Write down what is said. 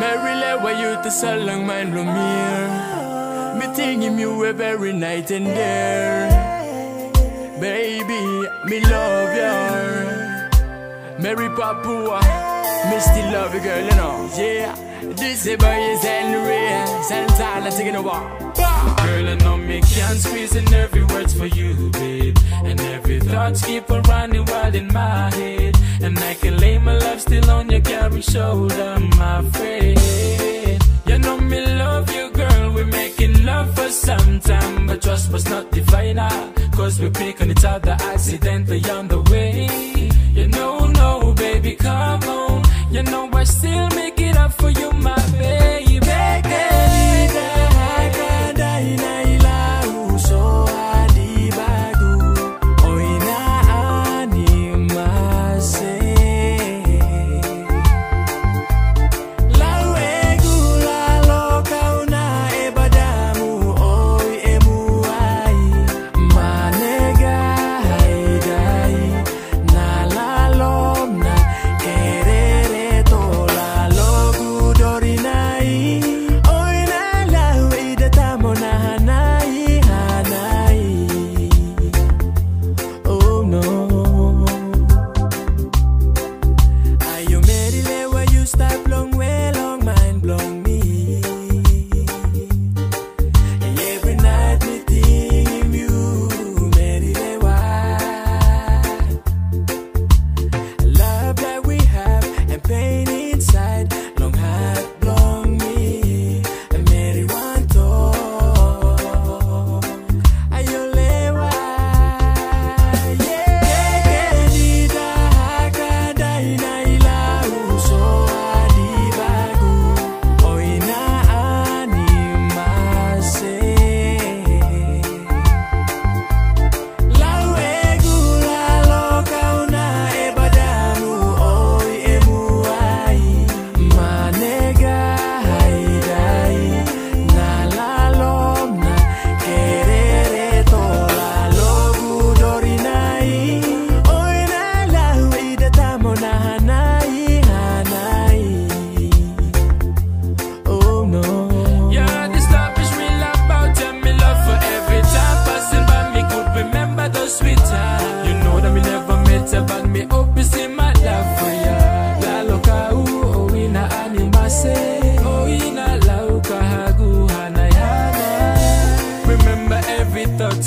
Merrily where you to so long mind from here. Me thinking you every night and there. Baby, me love you. Mary Papua, me still love you, girl, you know. Yeah, this is boy is Henry, Santana taking a walk. Girl, I know me can't squeeze in every words for you, babe. And every thoughts keep on running wild in my head. And I can lay my love still on your carry shoulder, my friend. You know me love you, girl. We're making love for some time, but trust was not final. Cause we're on each other accidentally on the way. You know, no, baby, come on. You know I still 13